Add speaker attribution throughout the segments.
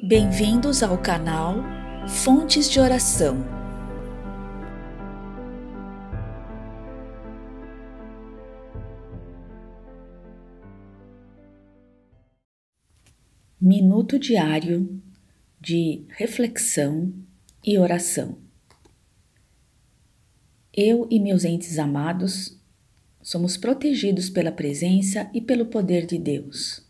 Speaker 1: Bem-vindos ao canal Fontes de Oração. Minuto diário de reflexão e oração. Eu e meus entes amados somos protegidos pela presença e pelo poder de Deus.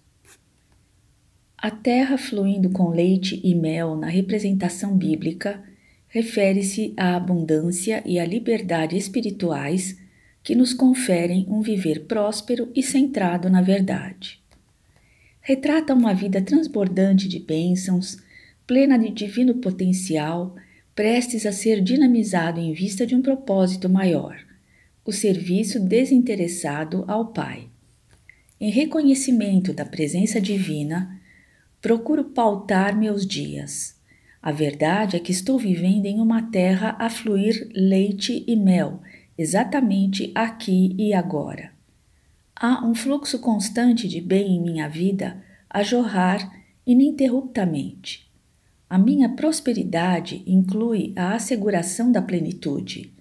Speaker 1: A terra fluindo com leite e mel na representação bíblica refere-se à abundância e à liberdade espirituais que nos conferem um viver próspero e centrado na verdade. Retrata uma vida transbordante de bênçãos, plena de divino potencial, prestes a ser dinamizado em vista de um propósito maior, o serviço desinteressado ao Pai. Em reconhecimento da presença divina, Procuro pautar meus dias. A verdade é que estou vivendo em uma terra a fluir leite e mel, exatamente aqui e agora. Há um fluxo constante de bem em minha vida a jorrar ininterruptamente. A minha prosperidade inclui a asseguração da plenitude,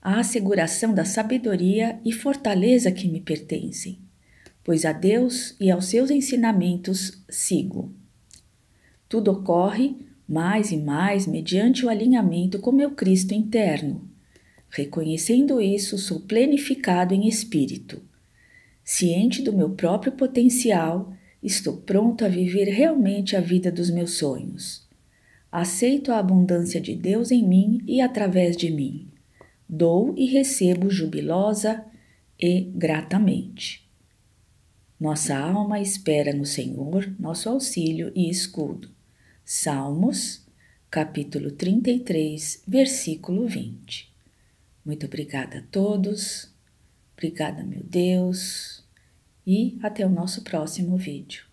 Speaker 1: a asseguração da sabedoria e fortaleza que me pertencem pois a Deus e aos seus ensinamentos sigo. Tudo ocorre mais e mais mediante o alinhamento com meu Cristo interno. Reconhecendo isso, sou plenificado em espírito. Ciente do meu próprio potencial, estou pronto a viver realmente a vida dos meus sonhos. Aceito a abundância de Deus em mim e através de mim. Dou e recebo jubilosa e gratamente. Nossa alma espera no Senhor, nosso auxílio e escudo. Salmos, capítulo 33, versículo 20. Muito obrigada a todos, obrigada, meu Deus, e até o nosso próximo vídeo.